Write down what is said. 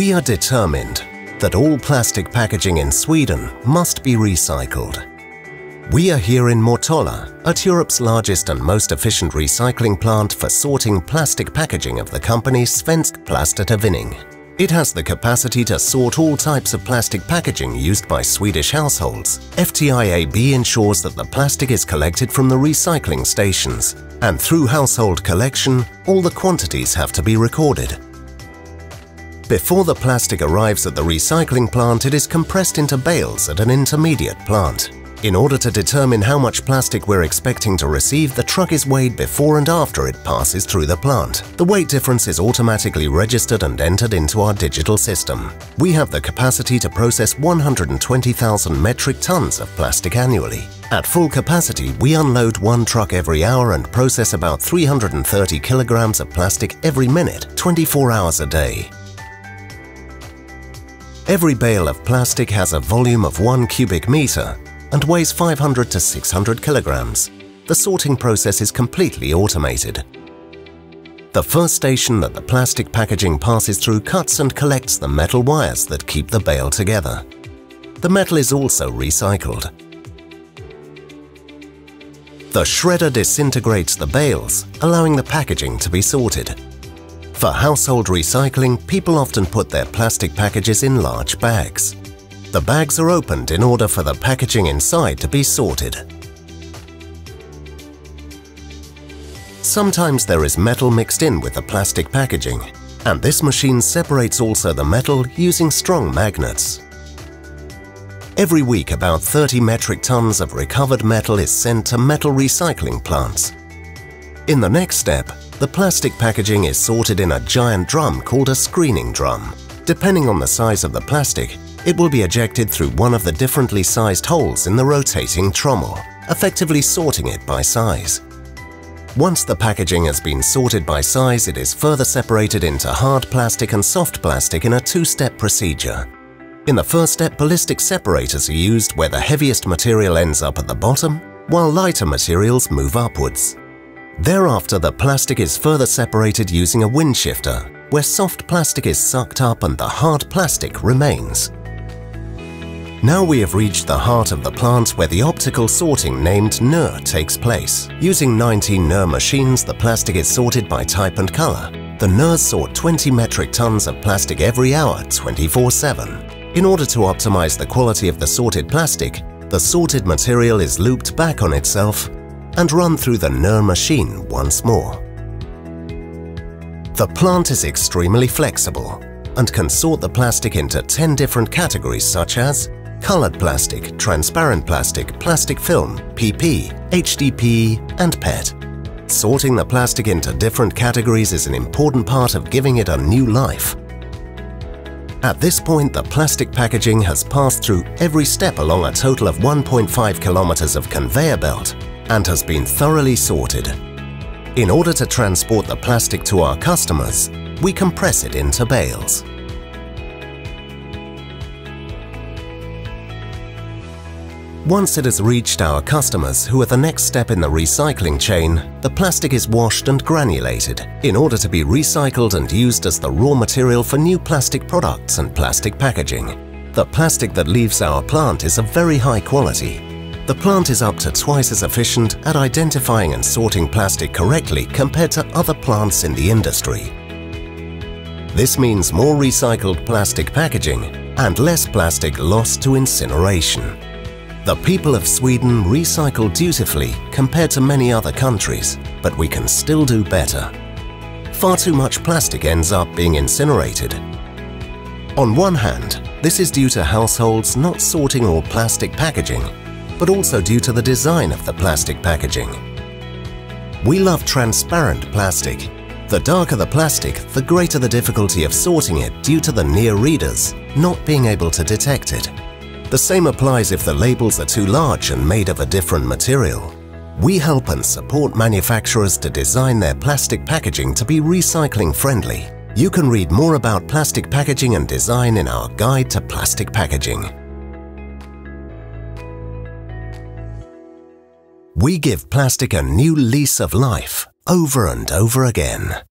We are determined that all plastic packaging in Sweden must be recycled. We are here in Motala, at Europe's largest and most efficient recycling plant for sorting plastic packaging of the company Svensk Plaståtervinning. It has the capacity to sort all types of plastic packaging used by Swedish households. FTIAB ensures that the plastic is collected from the recycling stations, and through household collection, all the quantities have to be recorded. Before the plastic arrives at the recycling plant, it is compressed into bales at an intermediate plant. In order to determine how much plastic we're expecting to receive, the truck is weighed before and after it passes through the plant. The weight difference is automatically registered and entered into our digital system. We have the capacity to process 120,000 metric tons of plastic annually. At full capacity, we unload one truck every hour and process about 330 kilograms of plastic every minute, 24 hours a day. Every bale of plastic has a volume of 1 cubic meter and weighs 500 to 600 kilograms. The sorting process is completely automated. The first station that the plastic packaging passes through cuts and collects the metal wires that keep the bale together. The metal is also recycled. The shredder disintegrates the bales, allowing the packaging to be sorted. For household recycling, people often put their plastic packages in large bags. The bags are opened in order for the packaging inside to be sorted. Sometimes there is metal mixed in with the plastic packaging, and this machine separates also the metal using strong magnets. Every week about 30 metric tons of recovered metal is sent to metal recycling plants. In the next step, the plastic packaging is sorted in a giant drum called a screening drum. Depending on the size of the plastic, it will be ejected through one of the differently sized holes in the rotating trommel, effectively sorting it by size. Once the packaging has been sorted by size, it is further separated into hard plastic and soft plastic in a two-step procedure. In the first step, ballistic separators are used where the heaviest material ends up at the bottom, while lighter materials move upwards. Thereafter, the plastic is further separated using a wind shifter, where soft plastic is sucked up and the hard plastic remains. Now we have reached the heart of the plant where the optical sorting named NIR takes place. Using 19 NIR machines, the plastic is sorted by type and color. The NIRs sort 20 metric tons of plastic every hour, 24-7. In order to optimize the quality of the sorted plastic, the sorted material is looped back on itself and run through the NIR machine once more. The plant is extremely flexible and can sort the plastic into 10 different categories such as colored plastic, transparent plastic, plastic film, PP, HDPE and PET. Sorting the plastic into different categories is an important part of giving it a new life. At this point, the plastic packaging has passed through every step along a total of 1.5 kilometers of conveyor belt and has been thoroughly sorted. In order to transport the plastic to our customers, we compress it into bales. Once it has reached our customers, who are the next step in the recycling chain, the plastic is washed and granulated in order to be recycled and used as the raw material for new plastic products and plastic packaging. The plastic that leaves our plant is of very high quality. The plant is up to twice as efficient at identifying and sorting plastic correctly compared to other plants in the industry. This means more recycled plastic packaging and less plastic lost to incineration. The people of Sweden recycle dutifully compared to many other countries, but we can still do better. Far too much plastic ends up being incinerated. On one hand, this is due to households not sorting all plastic packaging, but also due to the design of the plastic packaging. We love transparent plastic. The darker the plastic, the greater the difficulty of sorting it due to the near readers not being able to detect it. The same applies if the labels are too large and made of a different material. We help and support manufacturers to design their plastic packaging to be recycling friendly. You can read more about plastic packaging and design in our Guide to Plastic Packaging. We give plastic a new lease of life over and over again.